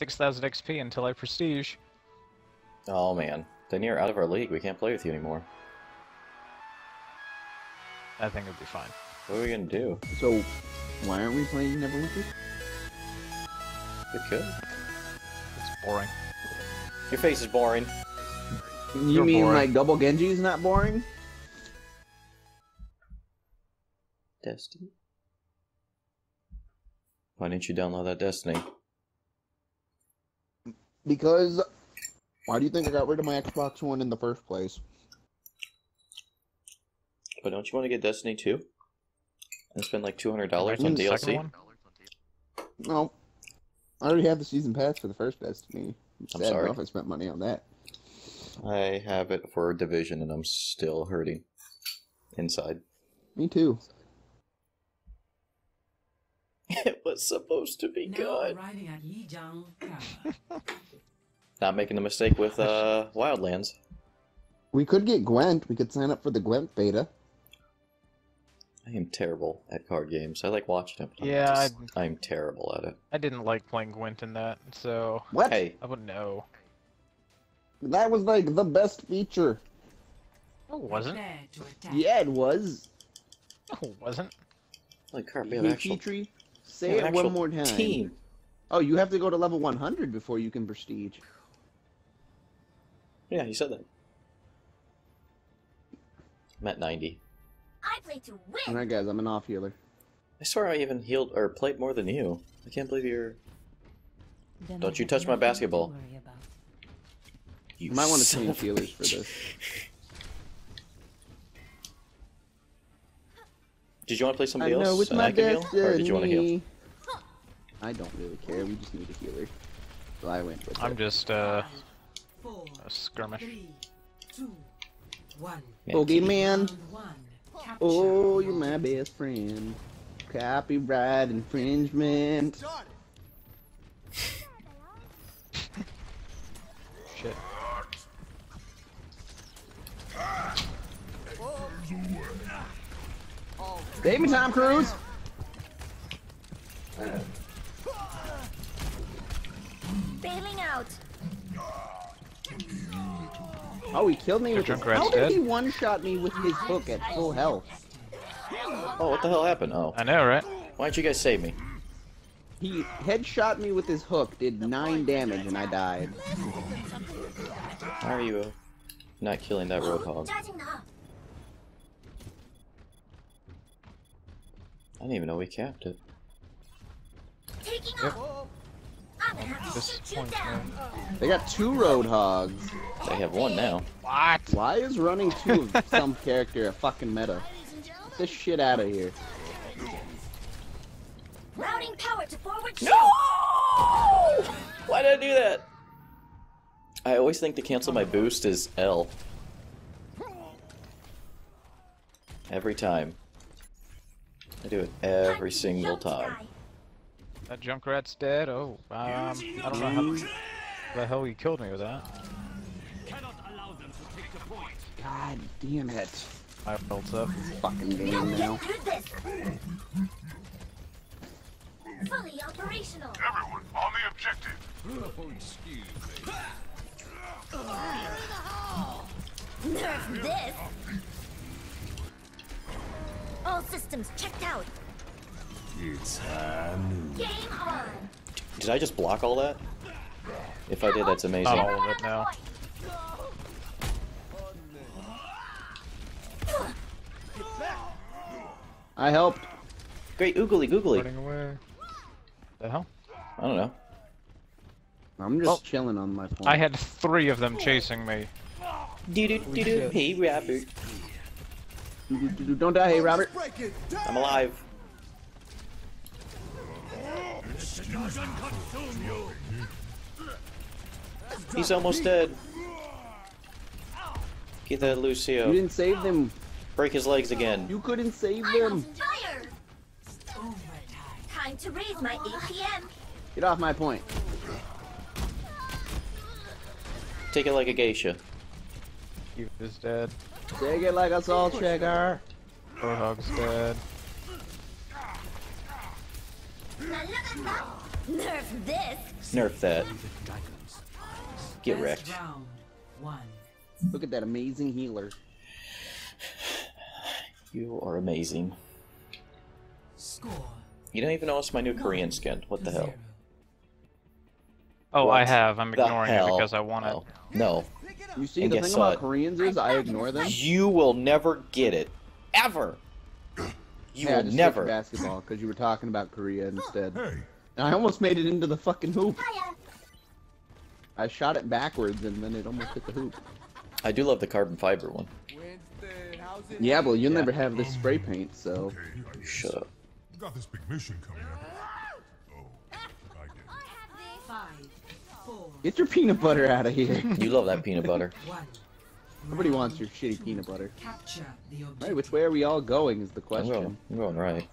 6,000 XP until I prestige. Oh man, then you're out of our league. We can't play with you anymore. I think it'll be fine. What are we gonna do? So, why aren't we playing Neverwinter? We could. It's boring. Your face is boring. You You're mean boring. like Double Genji is not boring? Destiny. Why didn't you download that Destiny? Because why do you think I got rid of my Xbox One in the first place? But don't you want to get Destiny 2? And spend like two hundred dollars on Imagine the second DLC? one? No, I already have the season pass for the first Destiny. I'm Sad sorry. enough I spent money on that. I have it for Division and I'm still hurting. Inside. Me too. It was supposed to be Now good. arriving at Lijiang Not making the mistake with uh Wildlands. We could get Gwent. We could sign up for the Gwent beta. I am terrible at card games. I like watching them. but I'm Yeah, just- I'm terrible at it. I didn't like playing Gwent in that, so What? Hey, I wouldn't know. That was like the best feature. No, it wasn't. Prepare to attack. Yeah, it was. No, it wasn't. like crap, we Hey, have actual, Petrie, we say have it one more time. Team. Oh, you have to go to level 100 before you can prestige. Yeah, you said that. I'm at 90. I play to win. Alright, guys, I'm an off healer. I swear I even healed or played more than you. I can't believe you're. Then Don't I you touch my nothing to basketball. You You might want to son change of healers for this. Did you want to play somebody know else? it's and my I can heal? Or did you want to heal? I don't really care. We just need a healer. So I went with I'm it. just uh Four, a skirmish. three, two, one. Yeah, Bogeyman. Round one. Capture. Oh, you're my best friend. Copyright infringement. Shit. Save me, Tom Cruise. Bailing out. Oh, he killed me with his. How did dead? he one-shot me with his hook at full health? Oh, what the hell happened? Oh, I know, right? why didn't you guys save me? He headshot me with his hook, did nine damage, and I died. How are you uh, not killing that roadhog? I didn't even know we capped it. Taking Yep. off. I'm gonna have to shoot you down. They got two roadhogs. They have one now. What? Why is running two of some character a fucking meta? Ladies and gentlemen, Get this shit out of here. routing power to forward No! Why did I do that? I always think to cancel my boost is L. Every time. I do it every single time. That Junkrat's dead? Oh, um, I don't know how the hell he killed me with that. God damn it. I built up. Fucking game now. Get. Fully operational. Everyone on the objective. Nerf this. All systems checked out. It's time. Game on. Did I just block all that? If I did, that's amazing. Not all of it now. I helped. Great oogly googly. Running away. The hell? I don't know. I'm just Oh. chilling on my point. I had three of them chasing me. Doo doo doo doo. Hey Robert. Don't die, hey Robert. I'm alive. He's almost dead. Get that Lucio. You didn't save them. Break his legs again. You couldn't save I'm them. Time to raise my APM. Get off my point. Take it like a geisha. He is dead. Take it like a salt shaker. Roadhog's dead. Now that. Nerf this. Nerf that. Get wrecked. round. One. Look at that amazing healer. You are amazing. Score. You don't even notice my new Korean skin. What the hell? Zero. Oh, I have. I'm The ignoring it because I want it. Oh, No. You see, And the thing about what? Koreans is I ignore them. You will never get it. Ever. You yeah, I will just never. basketball because you were talking about Korea instead. Hey, And I almost made it into the fucking hoop. I shot it backwards and then it almost hit the hoop. I do love the carbon fiber one. Yeah, well, you'll never have this spray mm. paint, so. okay, I Shut up. got this big mission coming up. Oh, I get it. Five. Four. Get your peanut butter out of here. You love that peanut butter. One. Nobody wants your shitty peanut butter. Capture the objective. Right, which way are we all going is the question. I'm question. going, I'm going right.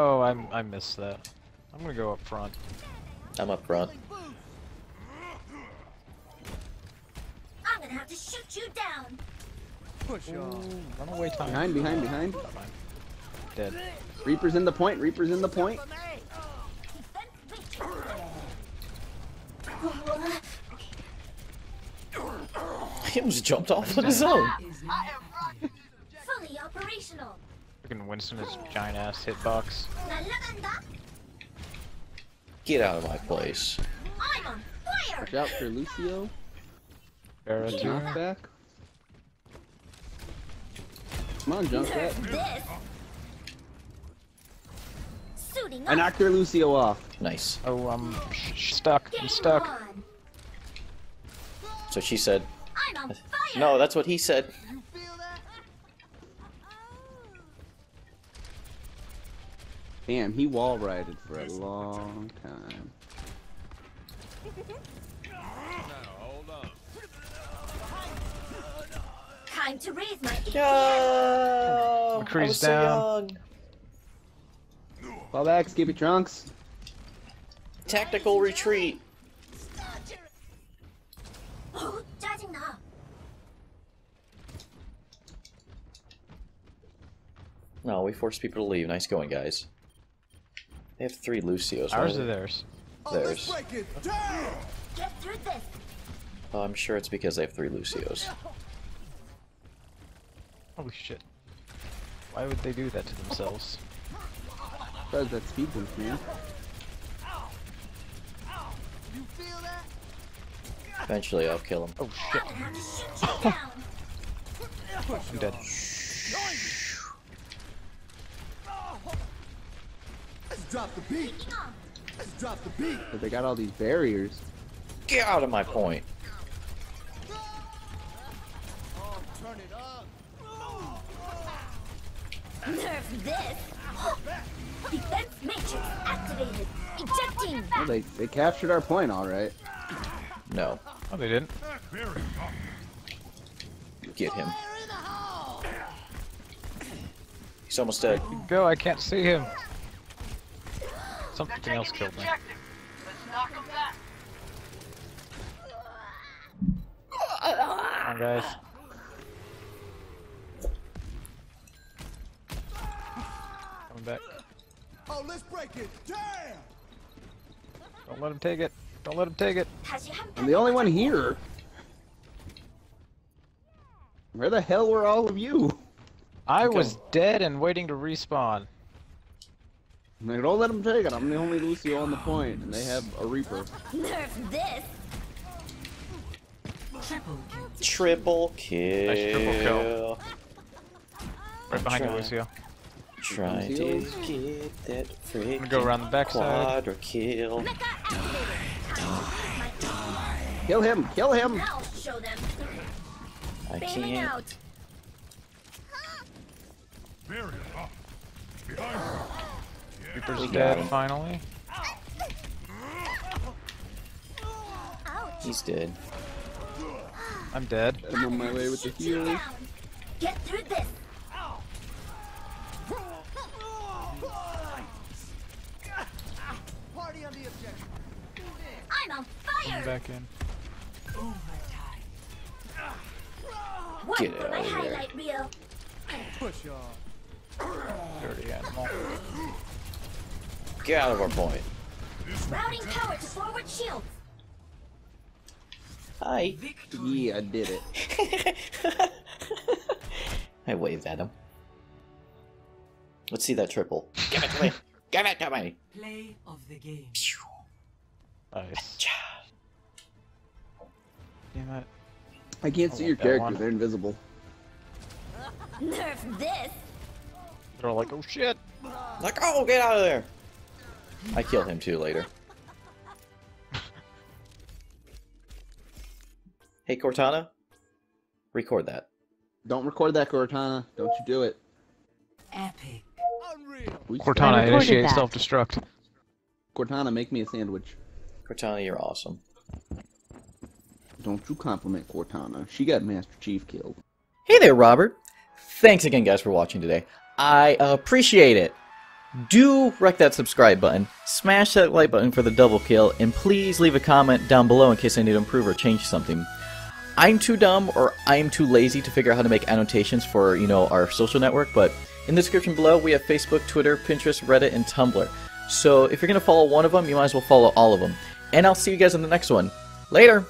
Oh, I I missed that. I'm gonna go up front. I'm up front. I'm gonna have to shoot you down. Ooh, run away, time. Behind, behind, behind. Fine. Dead. Reaper's in the point, Reaper's in the point. He almost jumped off on his own. Is. Fully operational. Freaking Winston is giant ass hitbox. Get out of my place. I'm on fire. Watch out for Lucio. Barra too. Jump back. Come on, jump back. Nerf I knocked their Lucio off. Nice. Oh, I'm sh- sh- stuck. I'm stuck. So she said, I'm on fire. no, that's what he said. Damn, he wall rided for a long time. Time to raise my APM. No, McCree's I so down. young. Fall back, Skippy Trunks. Tactical retreat. No, we forced people to leave. Nice going, guys. They have three Lucios. Why Ours are or theirs? Theirs. Get through this. Oh, I'm sure it's because they have three Lucios. Holy shit. Why would they do that to themselves? Does that speed boost, man? Eventually, I'll kill him. Oh shit. I'm gonna have to shoot you down. I'm dead. But they got all these barriers. Get out of my point. oh Nerf this. Defense matrix activated. Ejecting. Well, they, they captured our point, alright. No, Oh, they didn't. Get him. He's almost dead. Go, I can't see him. Something else killed me. Come on, guys. Coming back. Oh, let's break it! Damn! Don't let him take it. Don't let him take it. I'm the only one here. Where the hell were all of you? I was dead and waiting to respawn. Like, don't let them take it. I'm the only Lucio on the point, and they have a Reaper. Nerf this. Triple kill. Triple kill. Nice triple kill. Right behind you, Lucio. Trying to get that freaking gonna go around the backside. quadra kill. Mecha activated. Time to use my Kill him! Kill him! I'll show them. I can't. out. Very. Behind her. Reaper's We dead finally. He's dead. I'm dead. I'm on my way with the Shoot you healers. down. Get through this. Party on the objective. I'm on Coming fire. back in. Get for out of here. Push on. Dirty animal. Get out of our point. Routing power to forward shields. Hi. Yeah, I did it. I waved at him. Let's see that triple. Give it to me. Give it to me. Play of the game. Nice. Damn it. I can't I see oh, your want character. one. They're invisible. Nerf this. They're all like, oh shit. Like, oh, get out of there. I kill him too later. hey, Cortana. Record that. Don't record that, Cortana. Don't you do it. Epic. Unreal. Cortana, initiate self-destruct. Cortana, make me a sandwich. Cortana, you're awesome. Don't you compliment Cortana. She got Master Chief killed. Hey there, Robert. Thanks again, guys, for watching today. I appreciate it. Do wreck that subscribe button, smash that like button for the double kill, and please leave a comment down below in case I need to improve or change something. I'm too dumb or I'm too lazy to figure out how to make annotations for, you know, our social network, but in the description below we have Facebook, Twitter, Pinterest, Reddit, and Tumblr. So if you're going to follow one of them, you might as well follow all of them. And I'll see you guys in the next one. Later!